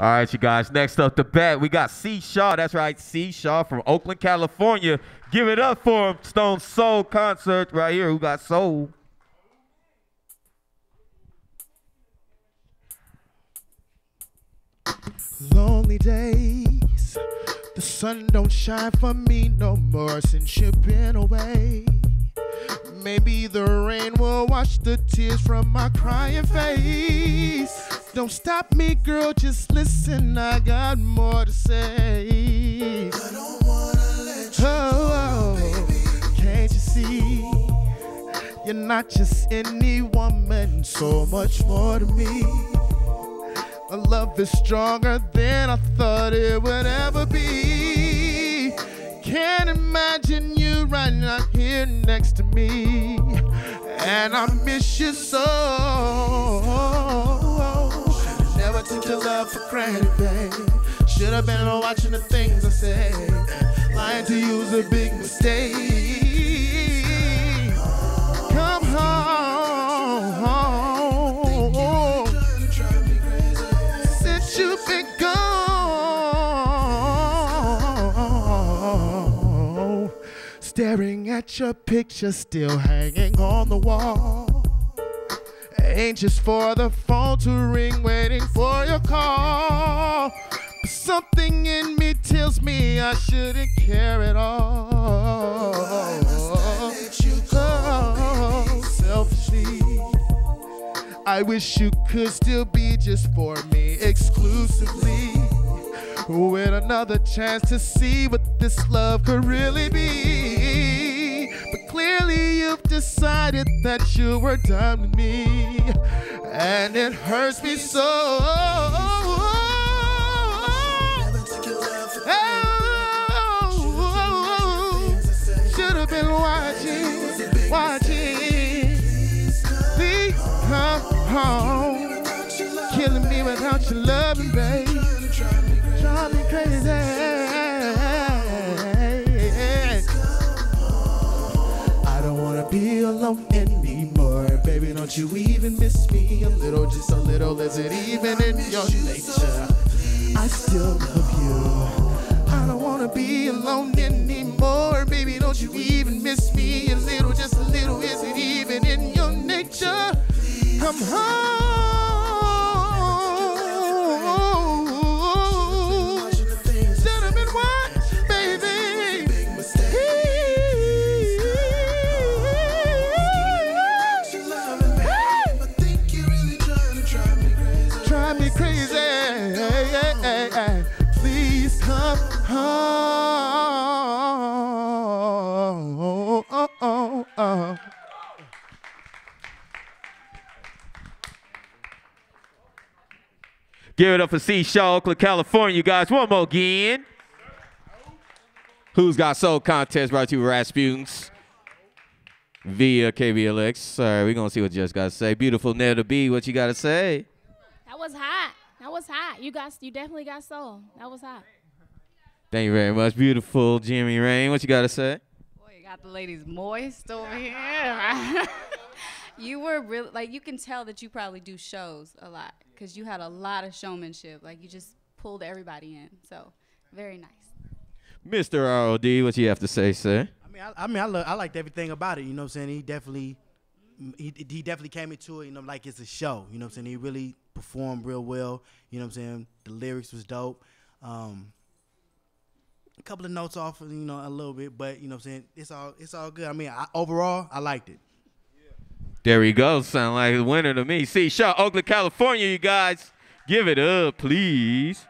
All right, you guys. Next up, the bat, We got C. Shaw. That's right, C. Shaw from Oakland, California. Give it up for him. Stone Soul concert right here. Who got soul? Lonely days. The sun don't shine for me no more since you've been away. Maybe the rain will wash the tears from my crying face. Don't stop me, girl, just listen. I got more to say. I don't wanna let you oh, go, Can't you see? You're not just any woman, so much more to me. My love is stronger than I thought it would ever be. Can't imagine you right now here next to me. And I miss you so. Never took your love for granted, babe. Should have been watching the things I say. Lying to you was a big mistake. Come home. Since you've been gone, staring at your picture still hanging on the wall. Anxious for the phone to ring, call. But something in me tells me I shouldn't care at all. Oh, selfishly. I wish you could still be just for me exclusively. With another chance to see what this love could really be. But clearly you've decided that you were done with me. And it hurts me so. Oh, should have been watching, watching. Please come home. Killing me without your loving, babe. Baby. Don't you even miss me a little, just a little? Is it even in your nature? I still love you. I don't wanna be alone anymore, baby. Don't you even miss me a little, just a little? Is it even in your nature? Come home. Drive me crazy. Please come home. Give it up for C. Shaw, Oakland, California, you guys. One more again. Who's Got Soul contest brought to you by Rasputin's via KBLX. All right, we're going to see what you just got to say. Beautiful Netta B, what you got to say? That was hot. That was hot. You got, you definitely got soul. That was hot. Thank you very much. Beautiful Jimmy Rain, what you got to say? Boy, you got the ladies moist over here. you were really like you can tell that you probably do shows a lot because you had a lot of showmanship. Like you just pulled everybody in. So very nice. Mr. ROD, what you have to say, sir? I mean, I, I mean, I, lo- I liked everything about it. You know what I'm saying? He definitely, he, he definitely came into it. You know, like it's a show. You know what I'm saying? He really performed real well. You know what I'm saying? The lyrics was dope. Um, a couple of notes off, you know, a little bit, but you know what I'm saying? It's all, it's all good. I mean, I, overall, I liked it. There he goes. Sound like a winner to me. C. Shaw, Oakland, California, you guys. Give it up, please.